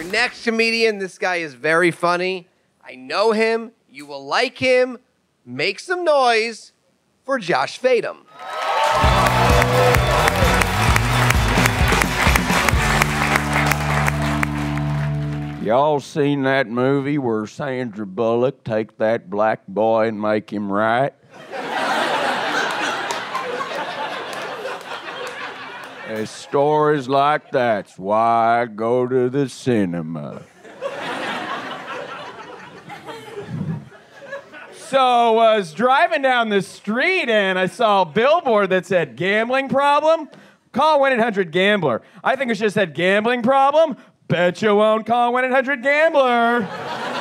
Your next comedian, this guy is very funny. I know him. You will like him. Make some noise for Josh Fadem. Y'all seen that movie where Sandra Bullock take that black boy and make him right? It's stories like that's why I go to the cinema. so I was driving down the street and I saw a billboard that said gambling problem. Call 1 800 Gambler. I think it just said gambling problem. Bet you won't call 1 800 Gambler.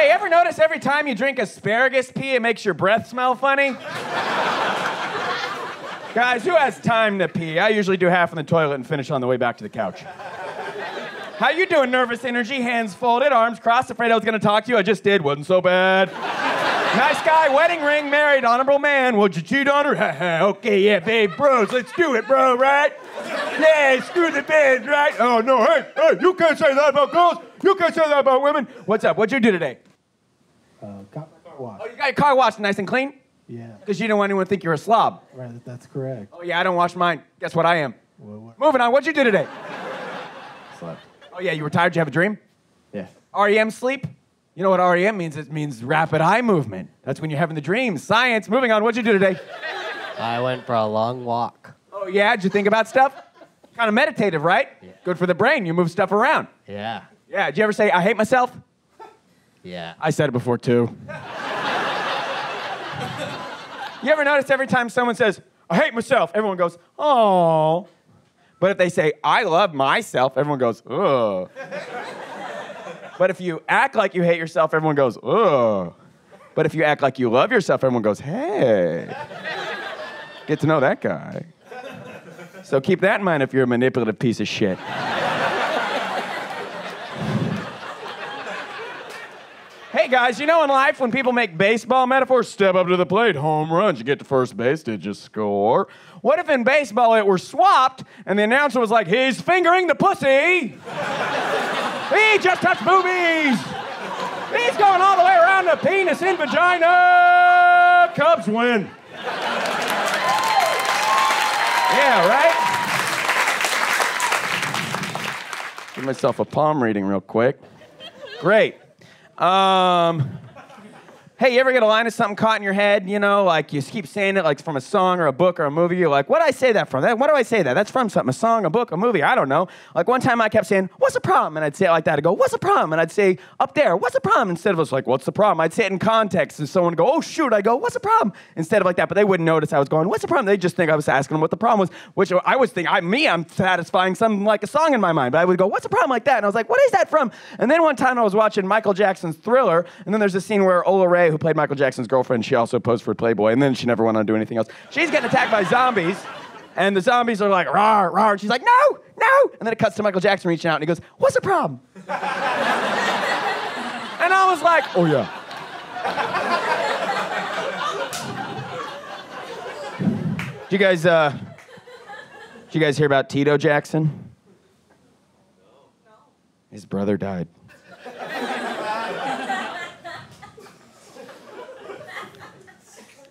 Hey, ever notice every time you drink asparagus pee, it makes your breath smell funny? Guys, who has time to pee? I usually do half in the toilet and finish on the way back to the couch. How you doing, nervous energy? Hands folded, arms crossed. Afraid I was gonna talk to you. I just did. Wasn't so bad. nice guy, wedding ring, married, honorable man. Would you cheat on her? okay, yeah, babe, bros, let's do it, bro, right? Yeah, screw the bed, right? Oh no, hey, hey, you can't say that about girls. You can't say that about women. What's up? What'd you do today? Uh, got my car washed. Oh, you got your car washed nice and clean? Yeah, Because you don't want anyone to think you're a slob. right. That's correct. Oh yeah, I don't wash mine. Guess what I am? What, what? Moving on. What'd you do today? Slept. Oh yeah, you were tired. Did you have a dream? Yeah. REM sleep? You know what REM means? It means rapid eye movement. That's when you're having the dreams. Science. Moving on. What'd you do today? I went for a long walk. Oh yeah, did you think about stuff? Kind of meditative, right? Yeah. Good for the brain. You move stuff around. Yeah. Yeah. Did you ever say I hate myself? Yeah. I said it before too. you ever notice every time someone says I hate myself, everyone goes oh. But if they say I love myself, everyone goes ugh. but if you act like you hate yourself, everyone goes ugh. But if you act like you love yourself, everyone goes hey. Get to know that guy. So keep that in mind if you're a manipulative piece of shit. Hey guys, you know in life when people make baseball metaphors, step up to the plate, home runs, you get to first base, did you score? What if in baseball it were swapped and the announcer was like, he's fingering the pussy? he just touched boobies! He's going all the way around the penis in vagina! Cubs win. yeah, right? Give myself a palm reading real quick. Great. Um, hey, you ever get a line of something caught in your head? You know, like you keep saying it, like from a song or a book or a movie. You're like, what do I say that from? What do I say that? That's from something, a song, a book, a movie. I don't know. Like one time I kept saying, what's the problem? And I'd say it like that. I'd go, what's the problem? And I'd say, up there, what's the problem? Instead of us like, what's the problem? I'd say it in context, and someone would go, oh shoot. I go, what's the problem? Instead of like that, but they wouldn't notice I was going, what's the problem? They just think I was asking them what the problem was, which I was thinking, I, me, I'm satisfying something like a song in my mind. But I would go, what's the problem like that? And I was like, what is that from? And then one time I was watching Michael Jackson's Thriller, and then there's a scene where Ola Ray, who played Michael Jackson's girlfriend, she also posed for Playboy, and then she never went on to do anything else. She's getting attacked by zombies, and the zombies are like, rawr, rawr. And she's like, no, no. And then it cuts to Michael Jackson reaching out, and he goes, what's the problem? and I was like, oh yeah. Did you guys, uh, did you guys hear about Tito Jackson? His brother died.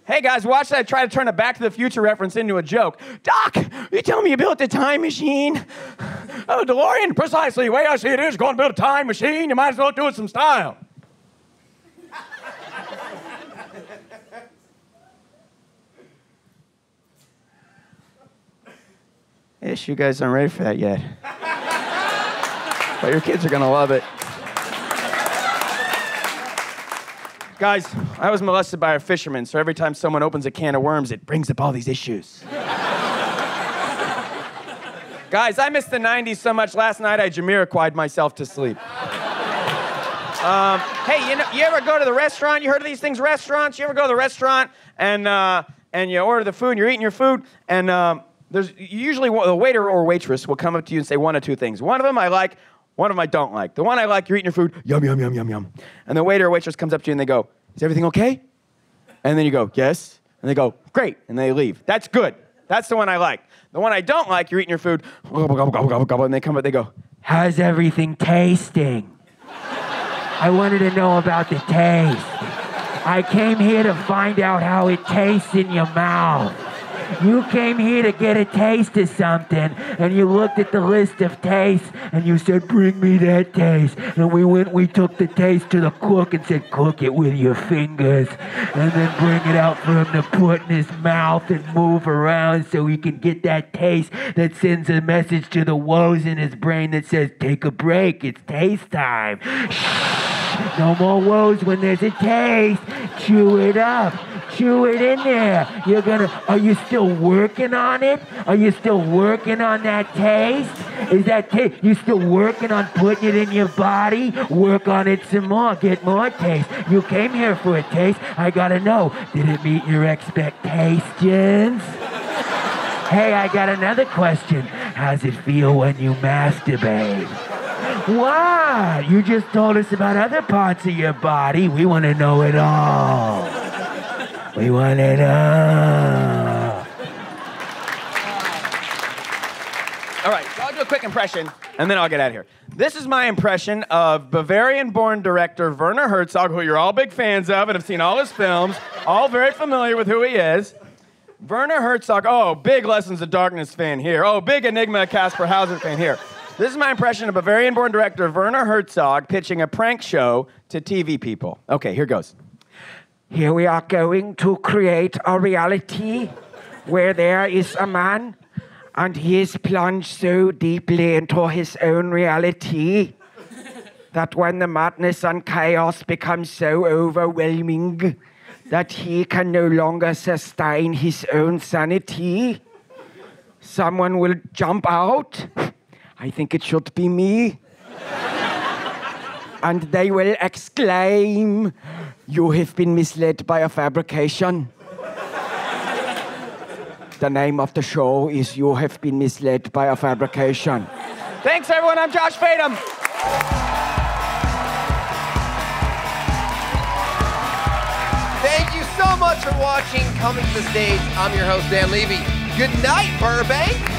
Hey guys, watch that. Try to turn a Back to the Future reference into a joke. Doc, you tell me you built a time machine? Oh, DeLorean, precisely. The way I see it is going to build a time machine. You might as well do it some style. Ish, you guys aren't ready for that yet. but your kids are going to love it. Guys, I was molested by a fisherman, so every time someone opens a can of worms, it brings up all these issues. Guys, I missed the 90s so much last night I Jamiroquai'd myself to sleep. Um, hey, you, know, you ever go to the restaurant? You heard of these things, restaurants? You ever go to the restaurant and, uh, and you order the food and you're eating your food and um, there's usually the waiter or waitress will come up to you and say one of two things. One of them I like, one of them I don't like. The one I like, you're eating your food, yum, yum, yum, yum, yum. And the waiter or waitress comes up to you and they go, Is everything okay? And then you go, Yes. And they go, Great. And they leave. That's good. That's the one I like. The one I don't like, you're eating your food, gobble, gobble, gobble, gobble, gobble, and they come up, they go, How's everything tasting? I wanted to know about the taste. I came here to find out how it tastes in your mouth. You came here to get a taste of something, and you looked at the list of tastes, and you said, Bring me that taste. And we went, we took the taste to the cook and said, Cook it with your fingers, and then bring it out for him to put in his mouth and move around so he can get that taste that sends a message to the woes in his brain that says, Take a break, it's taste time. No more woes when there's a taste. Chew it up. Chew it in there. You're gonna. Are you still working on it? Are you still working on that taste? Is that taste? You still working on putting it in your body? Work on it some more. Get more taste. You came here for a taste. I gotta know. Did it meet your expectations? Hey, I got another question. How's it feel when you masturbate? What? You just told us about other parts of your body. We want to know it all. We want it all. All right, so I'll do a quick impression, and then I'll get out of here. This is my impression of Bavarian-born director Werner Herzog, who you're all big fans of and have seen all his films, all very familiar with who he is. Werner Herzog, oh, big Lessons of Darkness fan here. Oh, big Enigma Kaspar Hauser fan here. This is my impression of Bavarian-born director Werner Herzog pitching a prank show to TV people. Okay, here goes. Here we are going to create a reality where there is a man and he is plunged so deeply into his own reality that when the madness and chaos become so overwhelming that he can no longer sustain his own sanity, someone will jump out. I think it should be me. and they will exclaim, You have been misled by a fabrication. the name of the show is You Have Been Misled by a Fabrication. Thanks, everyone. I'm Josh Fadem. Thank you so much for watching Coming to the Stage. I'm your host, Dan Levy. Good night, Burbank.